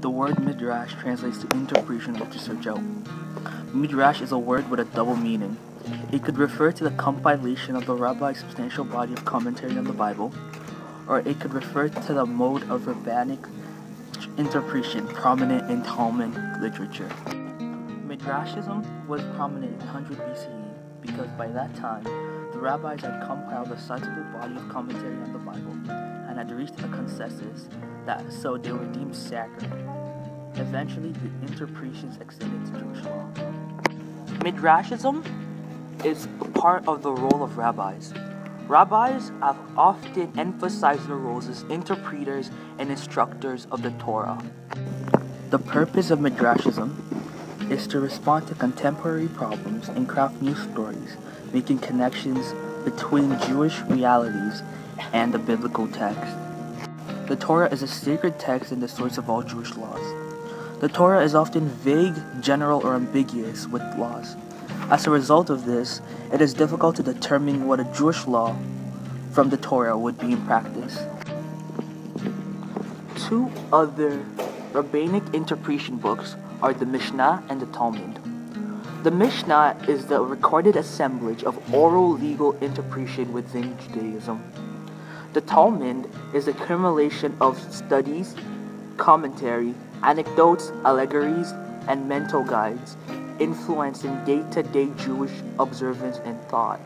The word midrash translates to interpretation or to search out. Midrash is a word with a double meaning. It could refer to the compilation of the rabbi's substantial body of commentary on the Bible, or it could refer to the mode of rabbinic interpretation prominent in Talmud literature. Midrashism was prominent in 100 BCE because by that time, the rabbis had compiled a sizable body of commentary on the Bible and had reached a consensus that so they were deemed sacred. Eventually, the interpretations extended to Jewish law. Midrashism is part of the role of rabbis. Rabbis have often emphasized their roles as interpreters and instructors of the Torah. The purpose of Midrashism is to respond to contemporary problems and craft new stories, making connections between Jewish realities and the biblical text. The Torah is a sacred text and the source of all Jewish laws. The Torah is often vague, general, or ambiguous with laws. As a result of this, it is difficult to determine what a Jewish law from the Torah would be in practice. Two other rabbinic interpretation books are the Mishnah and the Talmud. The Mishnah is the recorded assemblage of oral legal interpretation within Judaism. The Talmud is a accumulation of studies, commentary, anecdotes, allegories, and mental guides influencing day to day Jewish observance and thought.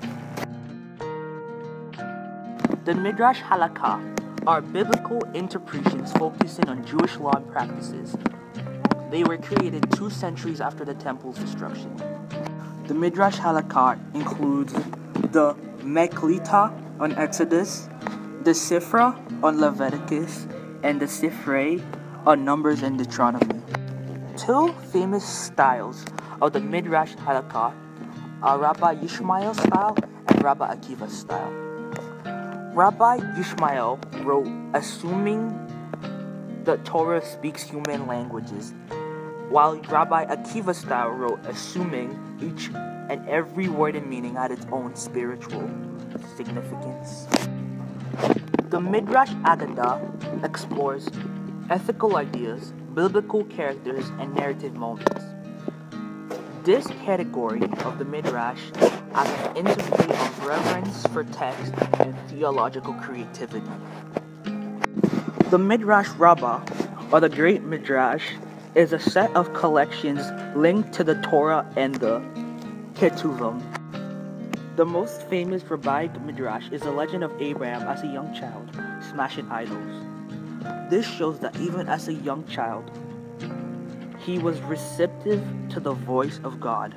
The Midrash Halakha are biblical interpretations focusing on Jewish law and practices. They were created two centuries after the temple's destruction. The Midrash Halakha includes the Mekhilta on Exodus, the Sifra on Leviticus, and the Sifrei on Numbers and Deuteronomy. Two famous styles of the Midrash Halakha are Rabbi Yishmael style and Rabbi Akiva style. Rabbi Yishmael wrote assuming the Torah speaks human languages, while Rabbi Akiva style wrote assuming each and every word and meaning had its own spiritual significance. The Midrash Agadah explores ethical ideas, biblical characters, and narrative moments. This category of the Midrash has an interplay of reverence for text and theological creativity. The Midrash Rabbah, or the Great Midrash, is a set of collections linked to the Torah and the Ketuvim. The most famous rabbinic midrash is the legend of Abraham as a young child smashing idols. This shows that even as a young child, he was receptive to the voice of God.